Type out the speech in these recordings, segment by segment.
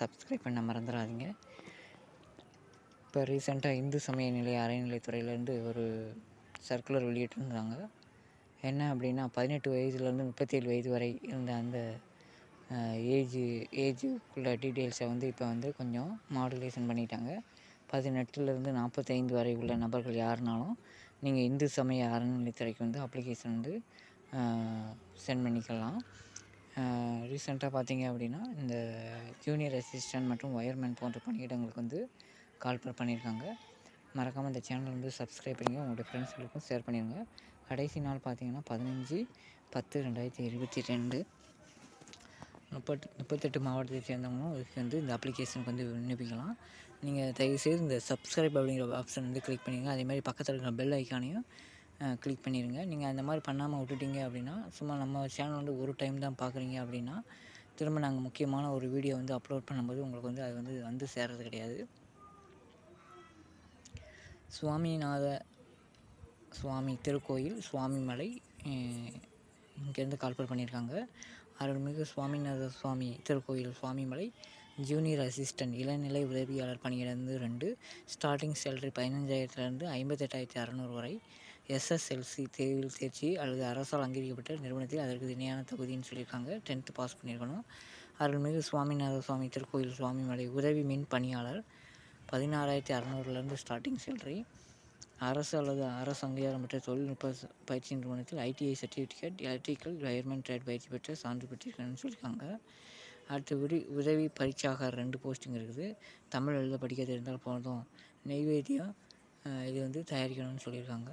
Subscribe பண்ண மறந்துடாதீங்க இப்போ ரீசெண்டாக இந்து சமய நிலைய அறநிலைத்துறையிலேருந்து ஒரு சர்க்குலர் வெளியிட்டிருந்தாங்க. என்ன அப்படின்னா பதினெட்டு வயதுலேருந்து முப்பத்தேழு வயது வரை இருந்த அந்த ஏஜ் ஏஜுக்குள்ள டீட்டெயில்ஸை வந்து இப்போ வந்து கொஞ்சம் மாடுலேஷன் பண்ணிட்டாங்க. பதினெட்டுலேருந்து நாற்பத்தைந்து வரை உள்ள நபர்கள் யாருனாலும் நீங்கள் இந்து சமய அறநிலைத்துறைக்கு வந்து அப்ளிகேஷன் வந்து சென்ட் பண்ணிக்கலாம். ரீசெண்டாக பார்த்தீங்க அப்படின்னா இந்த ஜூனியர் அசிஸ்டன்ட் மற்றும் ஒயர்மேன் போன்ற பணியிடங்களுக்கு வந்து கால்பர் பண்ணியிருக்காங்க. மறக்காமல் இந்த சேனல் வந்து சப்ஸ்கிரைப் பண்ணிங்க உங்களுடைய ஃப்ரெண்ட்ஸ்களுக்கும் ஷேர் பண்ணிடுங்க. கடைசி நாள் பார்த்தீங்கன்னா பதினஞ்சு பத்து ரெண்டாயிரத்தி இருபத்தி ரெண்டு. முப்பத் முப்பத்தெட்டு மாவட்டத்தை சேர்ந்தவங்களும் இதுக்கு வந்து இந்த அப்ளிகேஷனுக்கு வந்து விண்ணப்பிக்கலாம். நீங்கள் தயவுசெய்து இந்த சப்ஸ்கிரைப் அப்படிங்கிற ஆப்ஷன் வந்து கிளிக் பண்ணிங்க அதே மாதிரி பக்கத்தில் இருக்கிற பெல் ஐக்கானையும் கிளிக் பண்ணிடுங்க நீங்கள் அந்த மாதிரி பண்ணாமல் விட்டுட்டீங்க அப்படின்னா சும்மா நம்ம சேனல் வந்து ஒரு டைம் தான் பார்க்குறீங்க அப்படின்னா திரும்ப நாங்கள் முக்கியமான ஒரு வீடியோ வந்து அப்லோட் பண்ணும்போது உங்களுக்கு வந்து அது வந்து வந்து சேர்றது கிடையாது. சுவாமிநாத சுவாமி திருக்கோயில் சுவாமிமலை இங்கேருந்து கால்பர் பண்ணியிருக்காங்க. அருள்மிகு சுவாமிநாத சுவாமி திருக்கோயில் சுவாமிமலை ஜூனியர் அசிஸ்டன்ட் இளநிலை உதவியாளர் பணியிலிருந்து ரெண்டு ஸ்டார்டிங் சேலரி பதினஞ்சாயிரத்துலேருந்து ஐம்பத்தெட்டாயிரத்தி அறநூறு வரை. எஸ்எஸ்எல்சி தேர்வில் தேர்ச்சி அல்லது அரசால் அங்கீகரிக்கப்பட்ட நிறுவனத்தில் அதற்கு இணையான தகுதின்னு சொல்லியிருக்காங்க. டென்த்து பாஸ் பண்ணியிருக்கணும். அருள்மிகு சுவாமிநாத சுவாமி திருக்கோயில் சுவாமிமலை உதவி மின் பணியாளர். பதினாறாயிரத்தி அறநூறுலேருந்து ஸ்டார்டிங் சேலரி அரசு அல்லது அரசு அங்கீகாரம் பெற்ற தொழில்நுட்ப பயிற்சி நிறுவனத்தில் ITI certificate electrical wireman trade பயிற்சி பெற்ற சான்று பெற்றிருக்கணும்னு சொல்லியிருக்காங்க. அடுத்து உரி உதவி பரீட்சாக ரெண்டு போஸ்டிங் இருக்குது. தமிழ் எழுத படிக்க தெரிந்தால் போனதும் நெய்வேத்தியம் இது வந்து தயாரிக்கணும்னு சொல்லியிருக்காங்க.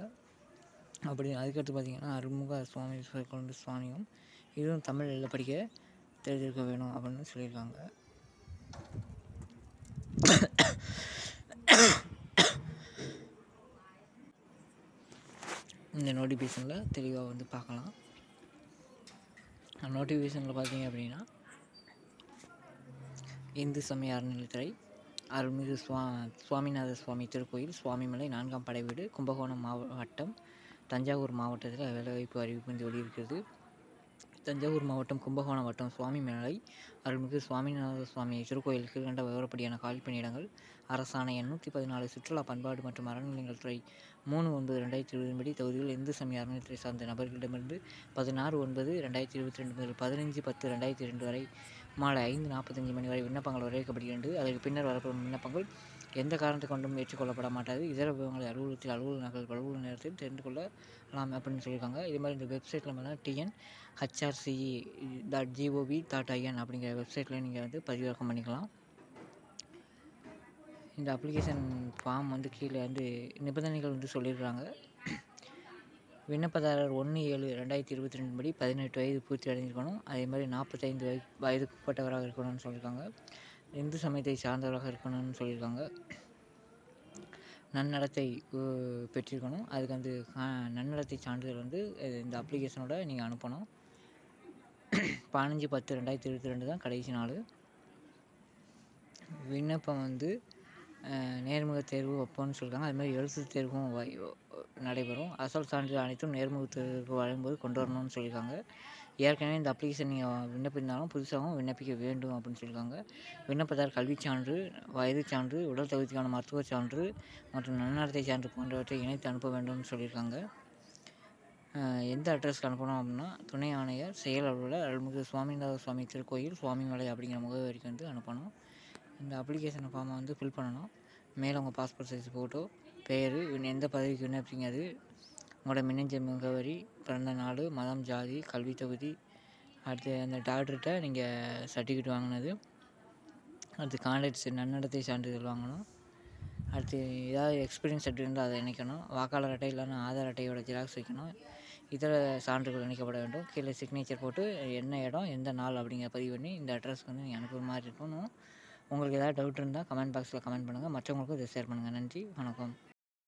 அப்படி அதுக்கடுத்து பார்த்திங்கன்னா அருள்முக சுவாமி கொண்டு சுவாமியும் இதுவும் தமிழ் எழுத படிக்க தெரிஞ்சிருக்க வேணும் அப்படின்னு சொல்லியிருக்காங்க. இந்த நோட்டிஃபிகேஷனில் தெளிவாக வந்து பார்க்கலாம். நோட்டிஃபிகேஷனில் பார்த்தீங்க அப்படின்னா இந்து சமய அறநிலைத்துறை அருள்மிகு சுவா சுவாமிநாத சுவாமி திருக்கோயில் சுவாமிமலை நான்காம் படை வீடு கும்பகோணம் மாவட்டம் தஞ்சாவூர் மாவட்டத்தில் வேலைவாய்ப்பு அறிவிப்பு வந்து தஞ்சாவூர் மாவட்டம் கும்பகோணம் வட்டம் சுவாமி மேலை அருள்மிகு சுவாமிநாத சுவாமி திருக்கோயில் கீழ்கண்ட விவரப்படியான காலி பணியிடங்கள் அரசாணை எண்ணூற்றி பதினாலு சுற்றுலா பண்பாடு மற்றும் அறநிலையங்கள் துறை மூணு ஒன்பது ரெண்டாயிரத்தி இருபது தொகுதியில் இந்து சமய அறநிலையத்துறை சார்ந்த நபர்களிடமிருந்து பதினாறு ஒன்பது ரெண்டாயிரத்தி இருபத்தி ரெண்டு முதல் பதினஞ்சு பத்து ரெண்டாயிரத்தி ரெண்டு வரை மாலை ஐந்து நாற்பத்தஞ்சு மணி வரை விண்ணப்பங்கள் வரவேற்கப்படுகின்றது அதற்கு பின்னர் வரப்படும் விண்ணப்பங்கள் எந்த காரணத்தை கொண்டும் ஏற்றுக்கொள்ளப்பட மாட்டாது. இதர விவரங்களை அலுவலகத்தில் அலுவலர்கள் அலுவலக நேரத்தில் தெரிந்து கொள்ளலாம் அப்படின்னு சொல்லியிருக்காங்க. இது மாதிரி இந்த வெப்சைட்டில் பார்த்தீங்கன்னா TN HRCE dot GOV dot IN அப்படிங்கிற வெப்சைட்டில் நீங்கள் வந்து பதிவிறக்கம் பண்ணிக்கலாம். இந்த அப்ளிகேஷன் ஃபார்ம் வந்து கீழே வந்து நிபந்தனைகள் வந்து சொல்லியிருக்காங்க. விண்ணப்பதாரர் ஒன்று ஏழு ரெண்டாயிரத்தி இருபத்தி ரெண்டு படி பதினெட்டு வயது பூர்த்தி அடைஞ்சிருக்கணும் அதே மாதிரி நாற்பத்தைந்து வயது வயதுக்குட்பட்டவராக இருக்கணும்னு சொல்லியிருக்காங்க. இந்து சமயத்தை சார்ந்தவராக இருக்கணும்னு சொல்லியிருக்காங்க. நன்னடத்தை பெற்றிருக்கணும். அதுக்கு வந்து நன்னடத்தை சான்றிதழ் வந்து இந்த அப்ளிகேஷனோட நீங்கள் அனுப்பணும். பதினஞ்சு பத்து ரெண்டாயிரத்தி இருபத்தி ரெண்டு தான் கடைசி நாள். விண்ணப்பம் வந்து நேர்முக தேர்வு வைப்போம்னு சொல்லியிருக்காங்க. அதுமாதிரி எழுத்து தேர்வும் நடைபெறும். அசல் சான்றிதழ் அனைத்தும் நேர்முக தேர்வு வழங்கும்போது கொண்டு வரணும்னு சொல்லியிருக்காங்க. ஏற்கனவே இந்த அப்ளிகேஷன் நீங்கள் விண்ணப்பித்தாலும் புதுசாகவும் விண்ணப்பிக்க வேண்டும் அப்படின்னு சொல்லியிருக்காங்க. விண்ணப்பதார் கல்விச் சான்று வயது சான்று உடல் தகுதிக்கான மருத்துவ சான்று மற்றும் நன்னடத்தை சான்று போன்றவற்றை இணைத்து அனுப்ப வேண்டும்னு சொல்லியிருக்காங்க. எந்த அட்ரஸ்க்கு அனுப்பணும் அப்படின்னா துணை ஆணையர் செயல் அலுவலர் அருள்மிகு சுவாமிநாத சுவாமி திருக்கோயில் சுவாமிமலை அப்படிங்கிற முகவரிக்கு வந்து அனுப்பணும். இந்த அப்ளிகேஷன் ஃபார்மை வந்து ஃபில் பண்ணணும். மேலே உங்கள் பாஸ்போர்ட் சைஸ் ஃபோட்டோ பேர் எந்த பதவிக்கு விண்ணப்பிங்க அது உங்களோட மின்னஞ்சல் முகவரி பிறந்த நாள் மதம் ஜாதி கல்வி தொகுதி அடுத்து அந்த டாக்டர்கிட்ட நீங்கள் சர்டிஃபிகேட் வாங்கினது அடுத்து கான்டாக்ட் நன்னடத்தை சான்றிதழ் வாங்கணும் அடுத்து ஏதாவது எக்ஸ்பீரியன்ஸ் சர்டிஃபிகேட் இருந்தால் அதை இணைக்கணும் வாக்காளர் அட்டை இல்லைன்னா ஆதார் அட்டையோட ஜெராக்ஸ் வைக்கணும் இதர சான்றுகள் இணைக்கப்பட வேண்டும் கீழே சிக்னேச்சர் போட்டு என்ன இடம் எந்த நாள் அப்படிங்கிற பதிவு பண்ணி இந்த அட்ரஸ்க்கு வந்து நீங்கள் அனுப்புகிற மாதிரி இருக்கணும். உங்களுக்கு ஏதாவது டவுட் இருந்தால் கமெண்ட் பாக்ஸில் கமெண்ட் பண்ணுங்கள் மற்றவங்களுக்கும் இதை ஷேர் பண்ணுங்கள் நன்றி வணக்கம்.